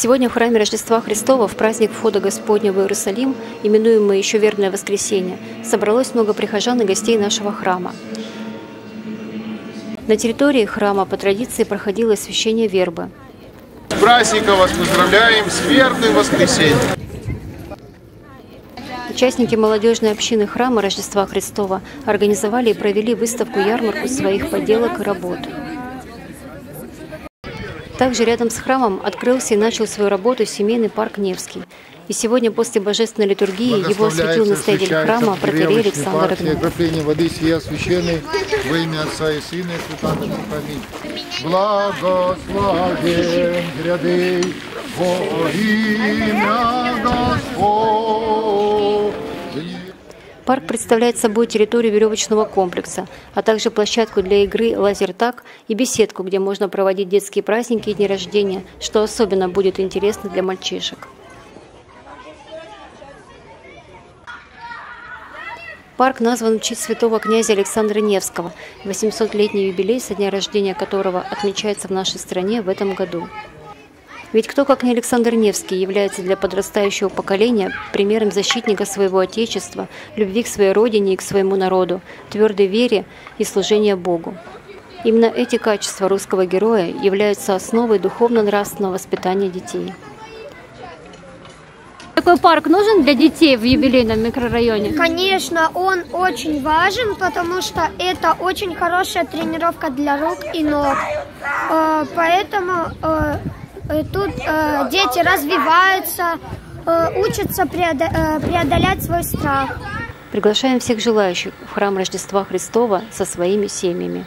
Сегодня в храме Рождества Христова в праздник входа Господня в Иерусалим, именуемый еще Вербное воскресенье, собралось много прихожан и гостей нашего храма. На территории храма по традиции проходило освящение вербы. С праздником вас поздравляем с верным воскресеньем. Участники молодежной общины храма Рождества Христова организовали и провели выставку-ярмарку своих поделок и работ. Также рядом с храмом открылся и начал свою работу семейный парк Невский. И сегодня после божественной литургии его осветил настоятель храма протерей Александр. Окропление воды сия священной во имя Отца и Сына и Святого. Аминь. Благословен гряды во имя Господне. Парк представляет собой территорию веревочного комплекса, а также площадку для игры лазертаг и беседку, где можно проводить детские праздники и дни рождения, что особенно будет интересно для мальчишек. Парк назван в честь святого князя Александра Невского, 800-летний юбилей, со дня рождения которого отмечается в нашей стране в этом году. Ведь кто, как не Александр Невский, является для подрастающего поколения примером защитника своего Отечества, любви к своей родине и к своему народу, твердой вере и служения Богу. Именно эти качества русского героя являются основой духовно-нравственного воспитания детей. Такой парк нужен для детей в юбилейном микрорайоне? Конечно, он очень важен, потому что это очень хорошая тренировка для рук и ног. Э, Поэтому э, тут э, дети развиваются, э, учатся преодо- э, преодолять свой страх. Приглашаем всех желающих в храм Рождества Христова со своими семьями.